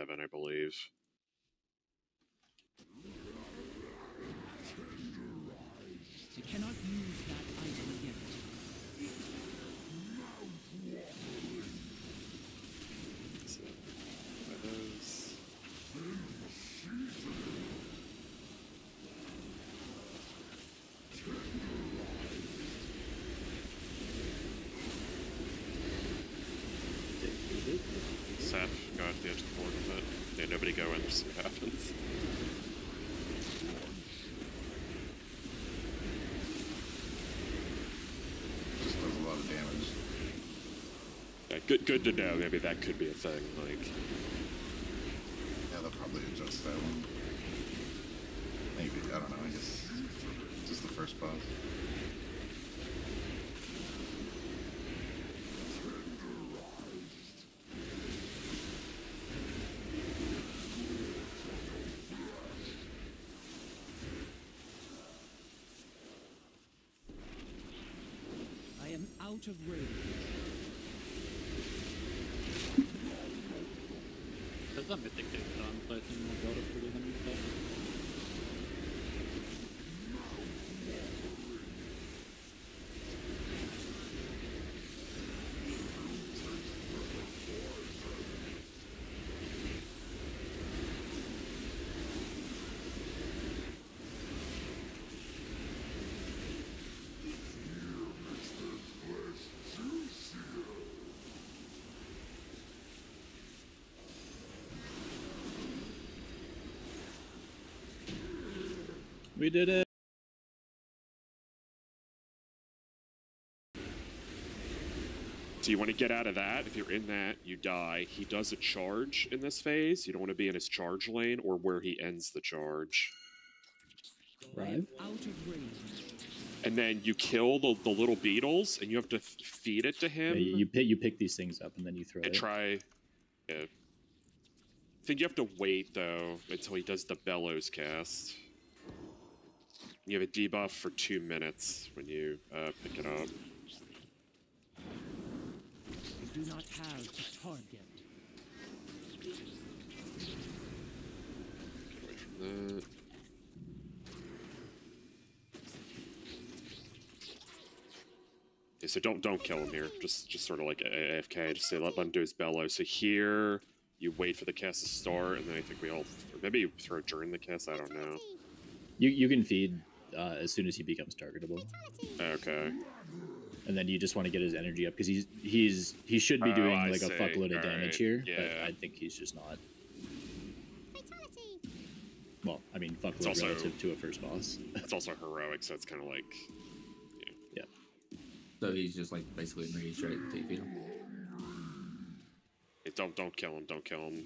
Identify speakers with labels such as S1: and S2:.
S1: seven, I believe.
S2: You cannot use that item yet.
S1: So that is. Seth, go out to the edge of the board with it. Yeah, nobody go in, just see what happens.
S3: Just does a lot of damage.
S1: Yeah, good, good to know. Maybe that could be a thing. Like,
S3: Yeah, they'll probably adjust that one. Maybe, I don't know, I guess. Just the first boss.
S2: Out of range.
S4: A mythic to 300
S5: We did it.
S1: so you want to get out of that. If you're in that, you die. He does a charge in this phase. You don't want to be in his charge lane or where he ends the charge.
S5: Right.
S2: am out of range.
S1: And then you kill the, the little beetles, and you have to feed it to him.
S5: Yeah, you, you pick you pick these things up and then you throw
S1: and
S5: it.
S1: try. Yeah. I think you have to wait though until he does the bellows cast. You have a debuff for two minutes when you uh, pick it up.
S2: I do not have a target.
S1: Get away from that. Yeah, so don't don't kill him here. Just just sort of like AFK. Just say let, let him do his bellow. So here you wait for the cast to start, and then I think we all, or maybe you throw during the cast. I don't know.
S5: You you can feed uh, as soon as he becomes targetable,
S1: Okay.
S5: and then you just want to get his energy up because he's he's he should be
S1: Oh,
S5: doing
S1: I
S5: like a
S1: see.
S5: fuckload of
S1: Alright,
S5: damage here,
S1: yeah.
S5: but I think he's just not. Well, I mean, fuckload
S1: also-
S5: relative to a first boss.
S1: It's also heroic, so it's kind of like
S5: yeah.
S6: So he's just like basically enraged, right? Take feed him.
S1: Hey, don't don't kill him. Don't kill him.